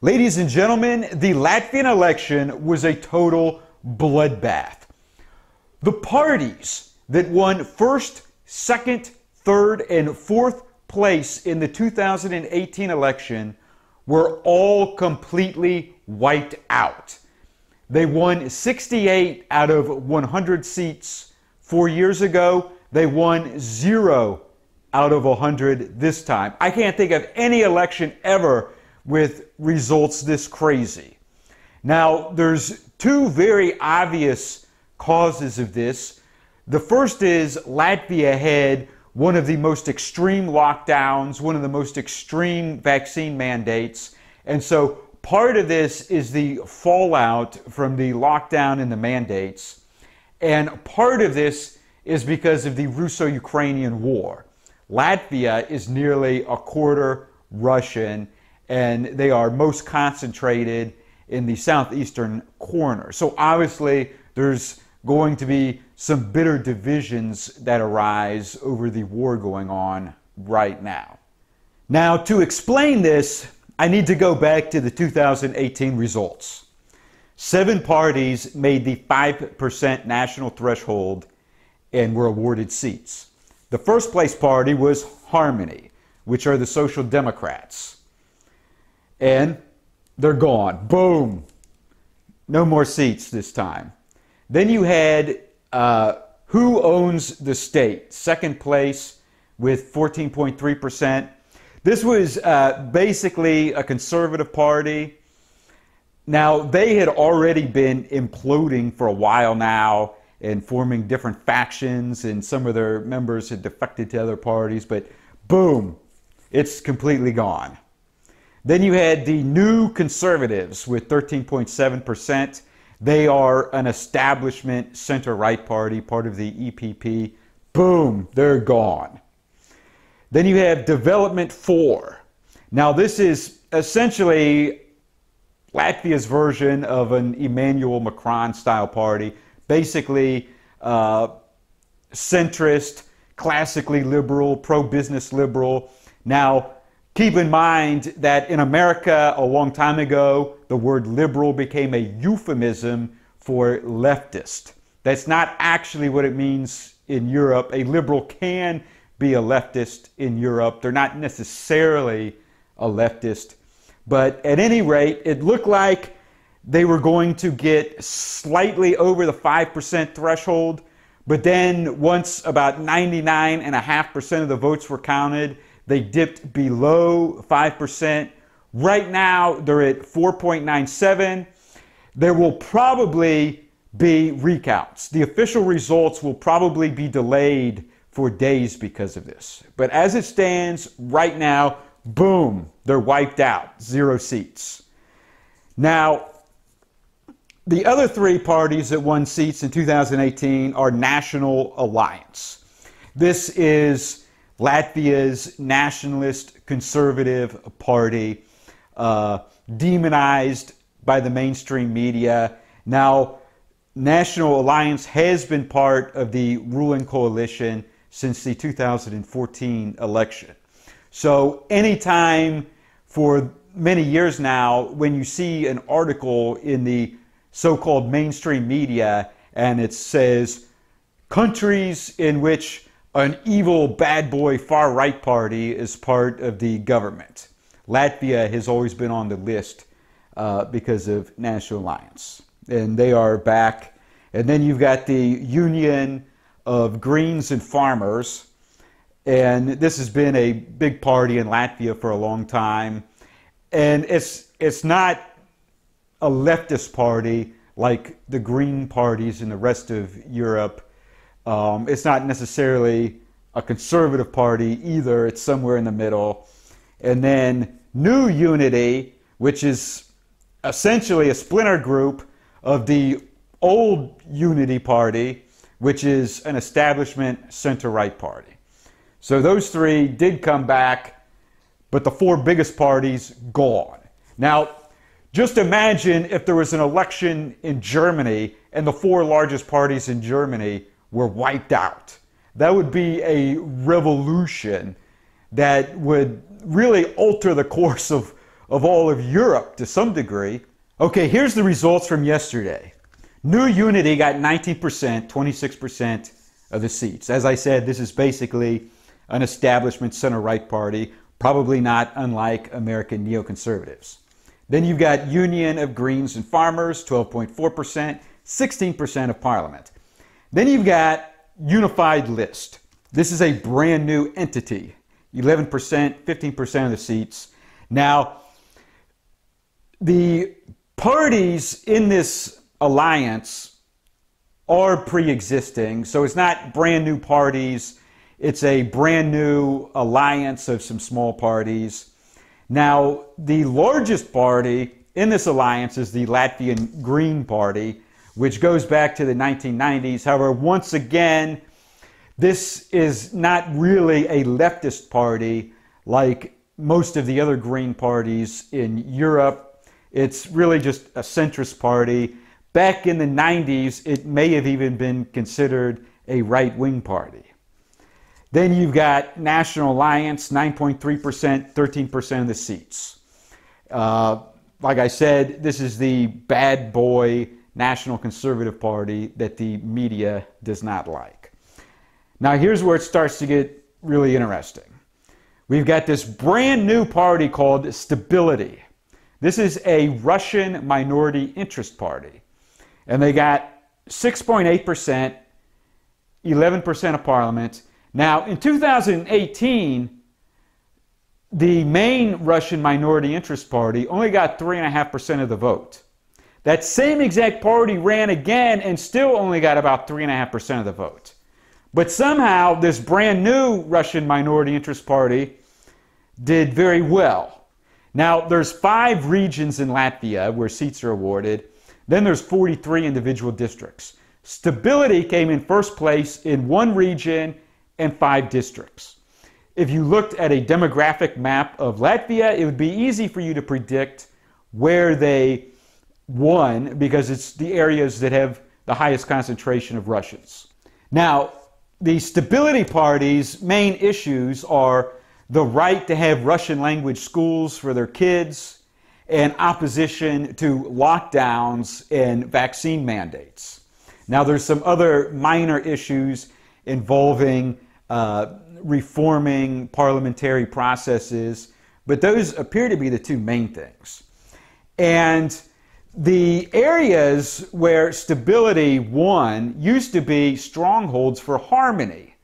Ladies and gentlemen, the Latvian election was a total bloodbath. The parties that won first, second, third, and fourth place in the 2018 election were all completely wiped out. They won 68 out of 100 seats four years ago. They won zero out of 100 this time. I can't think of any election ever with results this crazy. Now, there's two very obvious causes of this. The first is Latvia had one of the most extreme lockdowns, one of the most extreme vaccine mandates. And so part of this is the fallout from the lockdown and the mandates. And part of this is because of the Russo Ukrainian war. Latvia is nearly a quarter Russian and they are most concentrated in the southeastern corner. So obviously, there's going to be some bitter divisions that arise over the war going on right now. Now, to explain this, I need to go back to the 2018 results. Seven parties made the 5% national threshold and were awarded seats. The first place party was Harmony, which are the Social Democrats and they're gone. Boom. No more seats this time. Then you had uh, Who Owns the State? Second place with 14.3%. This was uh, basically a conservative party. Now, they had already been imploding for a while now and forming different factions, and some of their members had defected to other parties, but boom, it's completely gone. Then you had the New Conservatives with 13.7%. They are an establishment center right party, part of the EPP. Boom, they're gone. Then you have Development 4. Now, this is essentially Latvia's version of an Emmanuel Macron style party. Basically, uh, centrist, classically liberal, pro business liberal. Now, Keep in mind that in America a long time ago, the word liberal became a euphemism for leftist. That's not actually what it means in Europe. A liberal can be a leftist in Europe. They're not necessarily a leftist. But at any rate, it looked like they were going to get slightly over the 5% threshold. But then, once about 99.5% of the votes were counted, they dipped below 5%. Right now, they're at 4.97. There will probably be recounts. The official results will probably be delayed for days because of this. But as it stands right now, boom, they're wiped out, zero seats. Now, the other three parties that won seats in 2018 are National Alliance. This is Latvia's nationalist conservative party, uh, demonized by the mainstream media. Now, National Alliance has been part of the ruling coalition since the 2014 election. So, anytime for many years now, when you see an article in the so called mainstream media and it says countries in which an evil bad boy far right party is part of the government. Latvia has always been on the list uh, because of National Alliance, and they are back. And then you've got the Union of Greens and Farmers, and this has been a big party in Latvia for a long time. And it's it's not a leftist party like the Green parties in the rest of Europe um, it's not necessarily a conservative party either, it's somewhere in the middle. And then New Unity, which is essentially a splinter group of the old Unity Party, which is an establishment center right party. So those three did come back, but the four biggest parties gone. Now, just imagine if there was an election in Germany and the four largest parties in Germany were wiped out. That would be a revolution that would really alter the course of, of all of Europe to some degree. Okay, here's the results from yesterday. New Unity got 19%, 26% of the seats. As I said, this is basically an establishment center right party, probably not unlike American neoconservatives. Then you've got Union of Greens and Farmers, 12.4%, 16% of Parliament. Then you've got Unified List. This is a brand new entity, 11%, 15% of the seats. Now, the parties in this alliance are pre existing, so it's not brand new parties. It's a brand new alliance of some small parties. Now, the largest party in this alliance is the Latvian Green Party, which goes back to the 1990s. However, once again, this is not really a leftist party like most of the other Green parties in Europe. It's really just a centrist party. Back in the 90s, it may have even been considered a right wing party. Then you've got National Alliance, 9.3%, 13% of the seats. Uh, like I said, this is the bad boy National Conservative Party that the media does not like. Now, here's where it starts to get really interesting. We've got this brand new party called Stability. This is a Russian minority interest party. And they got 6.8%, 11% of parliament, now, in 2018, the main Russian minority interest party only got 3.5% of the vote. That same exact party ran again and still only got about 3.5% of the vote. But somehow, this brand new Russian minority interest party did very well. Now, there's five regions in Latvia where seats are awarded. Then there's 43 individual districts. Stability came in first place in one region and five districts. If you looked at a demographic map of Latvia, it would be easy for you to predict where they won because it's the areas that have the highest concentration of Russians. Now, the Stability Party's main issues are the right to have Russian language schools for their kids and opposition to lockdowns and vaccine mandates. Now, there's some other minor issues involving uh, reforming parliamentary processes, but those appear to be the two main things. And the areas where stability won used to be strongholds for harmony,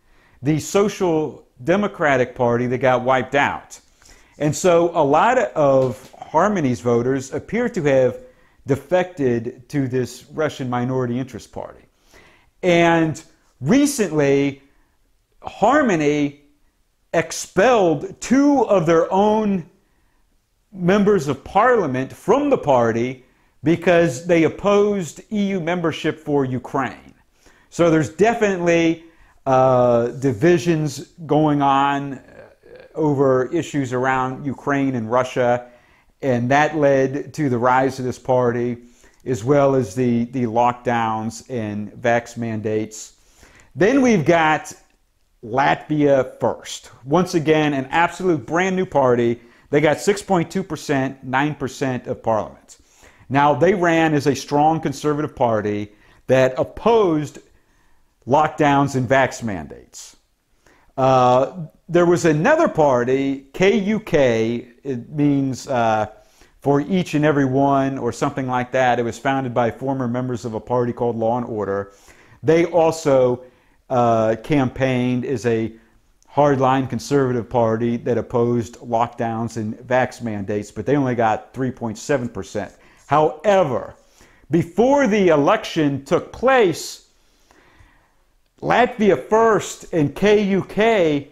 the social democratic party that got wiped out. And so a lot of Harmony's voters appear to have defected to this Russian minority interest party. And recently, Harmony expelled two of their own members of parliament from the party because they opposed EU membership for Ukraine. So there's definitely uh, divisions going on uh, over issues around Ukraine and Russia, and that led to the rise of this party, as well as the, the lockdowns and vax mandates. Then we've got Latvia First. Once again, an absolute brand new party. They got 6.2%, 9% of parliament. Now, they ran as a strong conservative party that opposed lockdowns and vax mandates. Uh, there was another party, KUK, it means uh, for each and every one or something like that. It was founded by former members of a party called Law and Order. They also uh, campaigned as a hardline conservative party that opposed lockdowns and vax mandates, but they only got 3.7%. However, before the election took place, Latvia First and KUK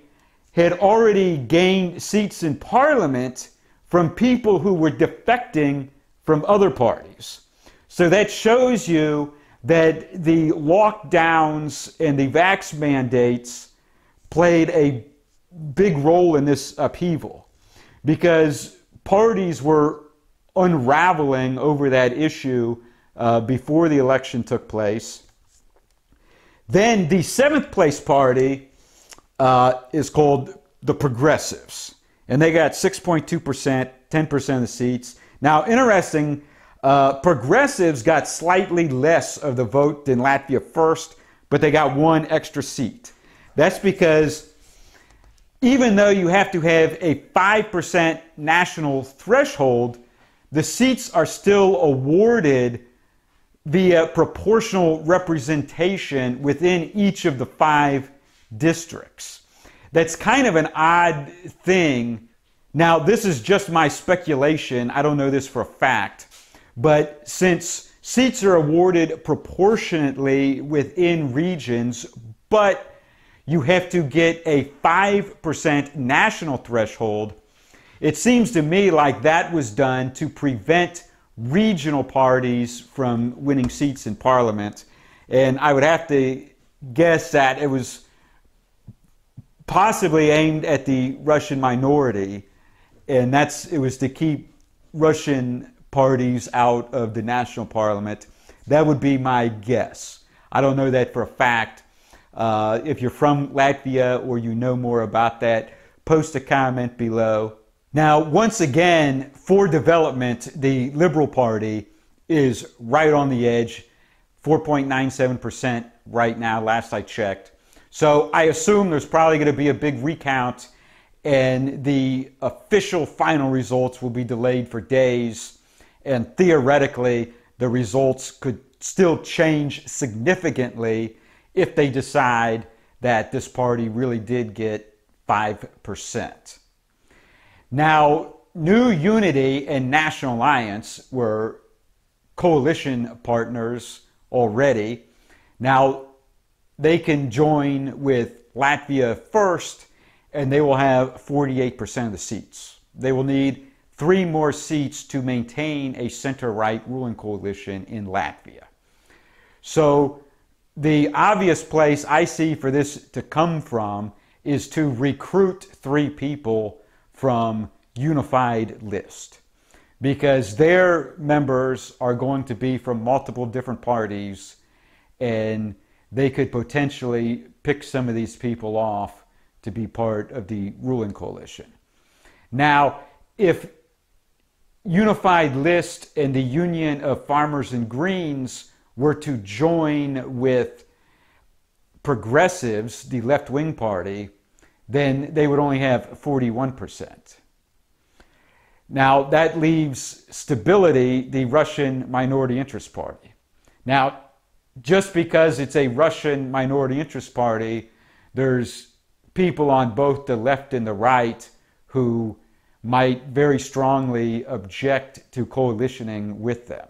had already gained seats in parliament from people who were defecting from other parties. So that shows you that the lockdowns and the vax mandates played a big role in this upheaval because parties were unraveling over that issue uh, before the election took place. Then the seventh place party uh, is called the Progressives, and they got 6.2%, 10% of the seats. Now, interesting, uh, progressives got slightly less of the vote than Latvia first, but they got one extra seat. That's because even though you have to have a 5% national threshold, the seats are still awarded via proportional representation within each of the five districts. That's kind of an odd thing. Now, this is just my speculation. I don't know this for a fact. But since seats are awarded proportionately within regions, but you have to get a 5% national threshold, it seems to me like that was done to prevent regional parties from winning seats in parliament. And I would have to guess that it was possibly aimed at the Russian minority, and that's it was to keep Russian parties out of the national parliament. That would be my guess. I don't know that for a fact. Uh, if you're from Latvia or you know more about that, post a comment below. Now, once again, for development, the Liberal Party is right on the edge, 4.97% right now, last I checked. So I assume there's probably going to be a big recount, and the official final results will be delayed for days. And theoretically, the results could still change significantly if they decide that this party really did get 5%. Now, New Unity and National Alliance were coalition partners already. Now, they can join with Latvia first, and they will have 48% of the seats. They will need three more seats to maintain a center right ruling coalition in Latvia. So, the obvious place I see for this to come from is to recruit three people from unified list because their members are going to be from multiple different parties and they could potentially pick some of these people off to be part of the ruling coalition. Now, if unified list and the union of farmers and greens were to join with progressives, the left wing party, then they would only have 41%. Now, that leaves stability, the Russian Minority Interest Party. Now, just because it's a Russian minority interest party, there's people on both the left and the right who might very strongly object to coalitioning with them.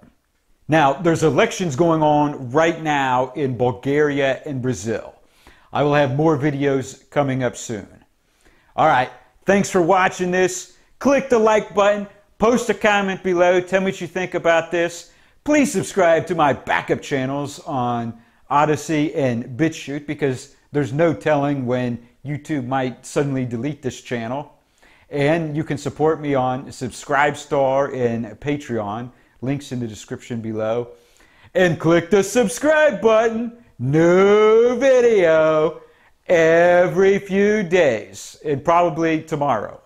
Now, there's elections going on right now in Bulgaria and Brazil. I will have more videos coming up soon. All right, thanks for watching this. Click the like button, post a comment below, tell me what you think about this. Please subscribe to my backup channels on Odysee and BitChute because there's no telling when YouTube might suddenly delete this channel. And you can support me on Subscribestar and Patreon. Links in the description below. And click the subscribe button new video every few days and probably tomorrow.